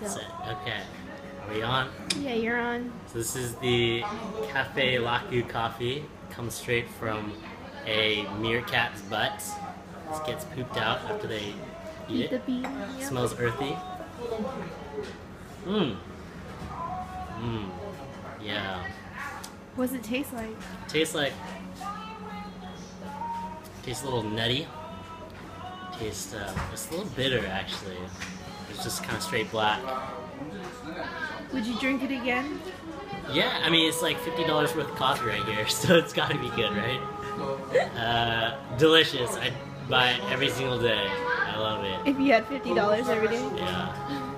Go. Set. Okay. Are we on? Yeah, you're on. So this is the Cafe Luwak coffee. Comes straight from a meerkat's butt. This gets pooped out after they eat Eat it. bean. Smells earthy. Mmm. Mmm. Yeah. What does it taste like? Tastes like. Tastes a little nutty. Tastes uh, it's a little bitter actually. It's just kind of straight black. Would you drink it again? Yeah, I mean it's like fifty dollars worth of coffee right here, so it's got to be good, right? Uh, delicious. I buy it every single day. I love it. If you had fifty dollars every day. Yeah.